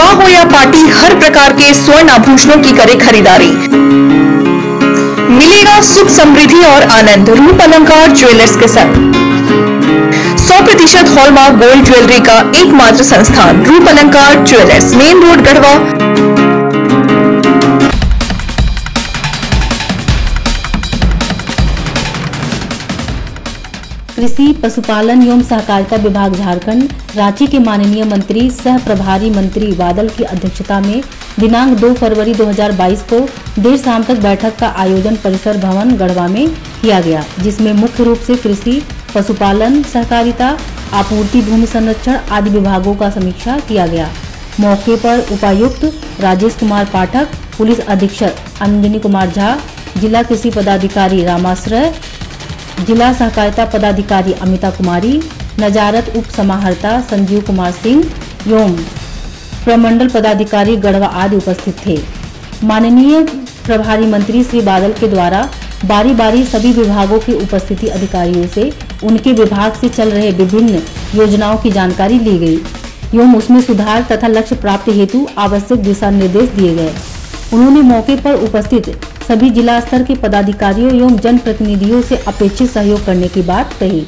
विवाह हो या पार्टी हर प्रकार के स्वर्ण आभूषणों की करे खरीदारी। मिलेगा सुख समृद्धि और आनंद, रूप अलंकार ज्वेलर्स के संग। 100 प्रतिशत हॉलमार्क गोल्ड ज्वेलरी का एकमात्र संस्थान, रूप अलंकार ज्वेलर्स, मेन रोड, गढ़वा। कृषि, पशुपालन एवं सहकारिता विभाग झारखंड, रांची के माननीय मंत्री, सह प्रभारी मंत्री बादल की अध्यक्षता में दिनांक 2 फरवरी 2022 को देर शाम तक बैठक का आयोजन परिसर भवन गढ़वा में किया गया, जिसमें मुख्य रूप से कृषि, पशुपालन, सहकारिता, आपूर्ति, भूमि संरक्षण आदि विभागों का समीक्षा किया गया। मौके पर उपायुक्त राजेश कुमार पाठक, पुलिस अधीक्षक अंजनी कुमार झा, जिला कृषि पदाधिकारी रामाश्रय जिला सहकारिता पदाधिकारी अमिता कुमारी, नजारत उप समाहर्ता संजीव कुमार सिंह एवं प्रमंडल पदाधिकारी गढ़वा आदि उपस्थित थे। माननीय प्रभारी मंत्री श्री बादल के द्वारा बारी बारी सभी विभागों की उपस्थिति अधिकारियों से उनके विभाग से चल रहे विभिन्न योजनाओं की जानकारी ली गई। एवं उसमें सुधार तथा लक्ष्य प्राप्ति हेतु आवश्यक दिशा निर्देश दिए गए। उन्होंने मौके पर उपस्थित सभी जिला स्तर के पदाधिकारियों एवं जनप्रतिनिधियों से अपेक्षित सहयोग करने की बात कही।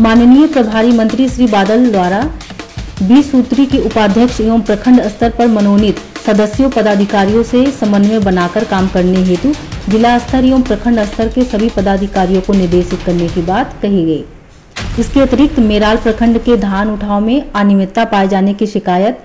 माननीय प्रभारी मंत्री श्री बादल द्वारा बीस सूत्री के उपाध्यक्ष एवं प्रखंड स्तर पर मनोनीत सदस्यों, पदाधिकारियों से समन्वय बनाकर काम करने हेतु जिला स्तर एवं प्रखंड स्तर के सभी पदाधिकारियों को निर्देशित करने की बात कही गई। इसके अतिरिक्त मेराल प्रखंड के धान उठाव में अनियमितता पाए जाने की शिकायत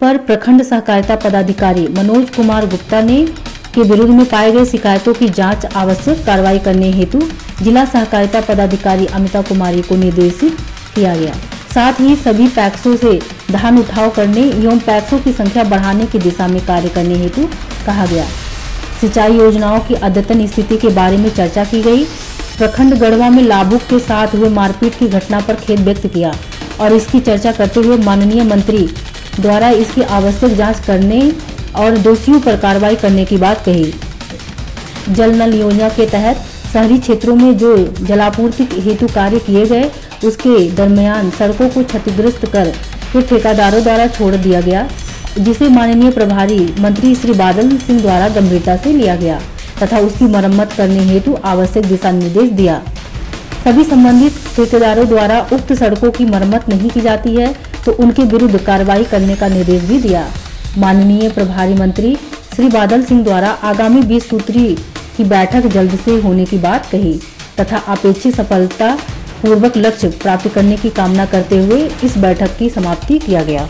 पर प्रखंड सहकारिता पदाधिकारी मनोज कुमार गुप्ता ने के विरुद्ध में पाए गए शिकायतों की जाँच आवश्यक कार्रवाई करने हेतु जिला सहकारिता पदाधिकारी अमिता कुमारी को निर्देशित किया गया। साथ ही सभी पैक्सों से धान उठाव करने एवं पैक्सों की संख्या बढ़ाने की दिशा में कार्य करने हेतु कहा गया। सिंचाई योजनाओं की अद्यतन स्थिति के बारे में चर्चा की गई। प्रखंड गढ़वा में लाभुक के साथ हुए मारपीट की घटना पर खेद व्यक्त किया और इसकी चर्चा करते हुए माननीय मंत्री द्वारा इसकी आवश्यक जाँच करने और दोषियों पर कार्रवाई करने की बात कही। जल नल योजना के तहत शहरी क्षेत्रों में जो जलापूर्ति हेतु कार्य किए गए, उसके दरमियान सड़कों को क्षतिग्रस्त कर फिर ठेकेदारों द्वारा छोड़ दिया गया, जिसे माननीय प्रभारी मंत्री श्री बादल सिंह द्वारा गंभीरता से लिया गया तथा उसकी मरम्मत करने हेतु आवश्यक दिशा निर्देश दिया। सभी संबंधित ठेकेदारों द्वारा उक्त सड़कों की मरम्मत नहीं की जाती है तो उनके विरुद्ध कार्रवाई करने का निर्देश भी दिया। माननीय प्रभारी मंत्री श्री बादल सिंह द्वारा आगामी बीस सूत्री की बैठक जल्द से होने की बात कही तथा अपेक्षित सफलता पूर्वक लक्ष्य प्राप्त करने की कामना करते हुए इस बैठक की समाप्ति किया गया।